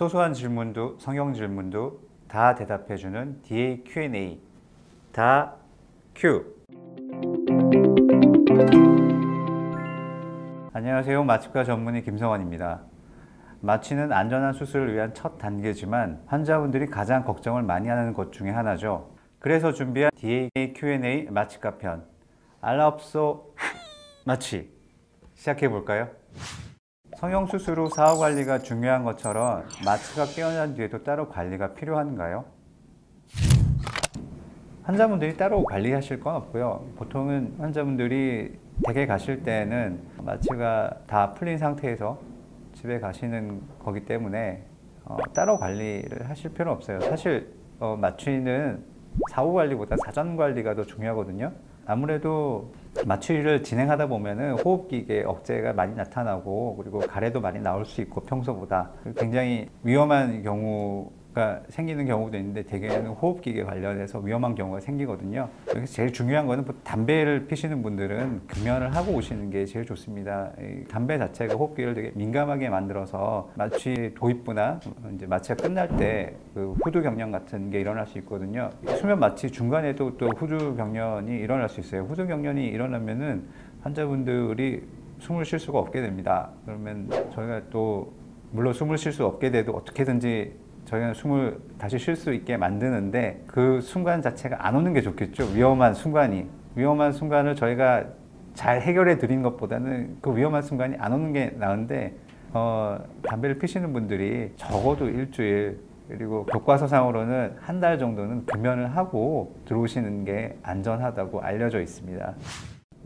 소소한 질문도 성형 질문도 다 대답해주는 DA Q&A. 다 Q. 안녕하세요. 마취과 전문의 김성원입니다. 마취는 안전한 수술을 위한 첫 단계지만 환자분들이 가장 걱정을 많이 하는 것 중에 하나죠. 그래서 준비한 DA Q&A 마취과 편. 알라옵소 마취. 시작해 볼까요? 성형수술 후 사후 관리가 중요한 것처럼 마취가 깨어난 뒤에도 따로 관리가 필요한가요? 환자분들이 따로 관리하실 건 없고요. 보통은 환자분들이 댁에 가실 때는 마취가 다 풀린 상태에서 집에 가시는 거기 때문에 어, 따로 관리를 하실 필요 없어요. 사실 어, 마취는 사후 관리보다 사전 관리가 더 중요하거든요. 아무래도 마취를 진행하다 보면은 호흡기계 억제가 많이 나타나고 그리고 가래도 많이 나올 수 있고 평소보다. 굉장히 위험한 경우 가 생기는 경우도 있는데 대개는 호흡기계 관련해서 위험한 경우가 생기거든요. 그래서 제일 중요한 거는 담배를 피시는 분들은 금연을 하고 오시는 게 제일 좋습니다. 담배 자체가 호흡기를 되게 민감하게 만들어서 마취 도입부나 이제 마취가 끝날 때 그 후두 경련 같은 게 일어날 수 있거든요. 수면 마취 중간에도 또 후두 경련이 일어날 수 있어요. 후두 경련이 일어나면은 환자분들이 숨을 쉴 수가 없게 됩니다. 그러면 저희가 또 물론 숨을 쉴 수 없게 돼도 어떻게든지 저희는 숨을 다시 쉴 수 있게 만드는데 그 순간 자체가 안 오는 게 좋겠죠. 위험한 순간이. 위험한 순간을 저희가 잘 해결해 드린 것보다는 그 위험한 순간이 안 오는 게 나은데 어, 담배를 피시는 분들이 적어도 일주일 그리고 교과서상으로는 한 달 정도는 금연을 하고 들어오시는 게 안전하다고 알려져 있습니다.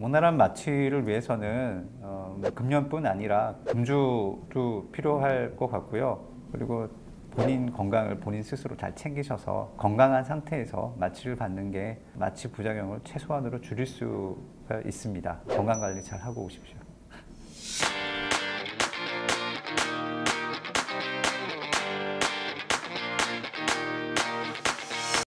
원활한 마취를 위해서는 어, 뭐 금연뿐 아니라 금주도 필요할 것 같고요. 그리고 본인 건강을 본인 스스로 잘 챙기셔서 건강한 상태에서 마취를 받는 게 마취 부작용을 최소한으로 줄일 수가 있습니다. 건강 관리 잘 하고 오십시오.